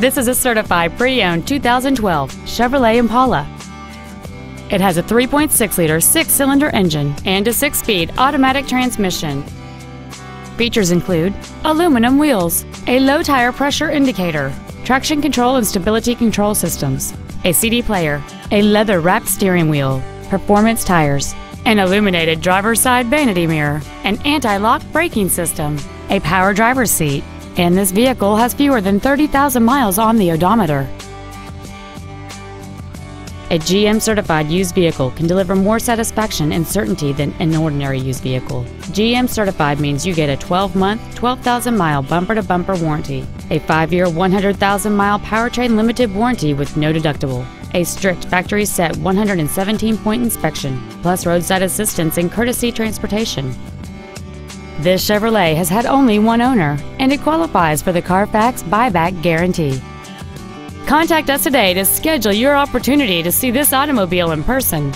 This is a certified pre-owned 2012 Chevrolet Impala. It has a 3.6-liter six-cylinder engine and a six-speed automatic transmission. Features include aluminum wheels, a low tire pressure indicator, traction control and stability control systems, a CD player, a leather-wrapped steering wheel, performance tires, an illuminated driver's side vanity mirror, an anti-lock braking system, a power driver's seat, and this vehicle has fewer than 30,000 miles on the odometer. A GM certified used vehicle can deliver more satisfaction and certainty than an ordinary used vehicle. GM certified means you get a 12 month, 12,000 mile bumper to bumper warranty, a 5 year, 100,000 mile powertrain limited warranty with no deductible, a strict factory set 117 point inspection, plus roadside assistance and courtesy transportation. This Chevrolet has had only one owner and it qualifies for the Carfax buyback guarantee. Contact us today to schedule your opportunity to see this automobile in person.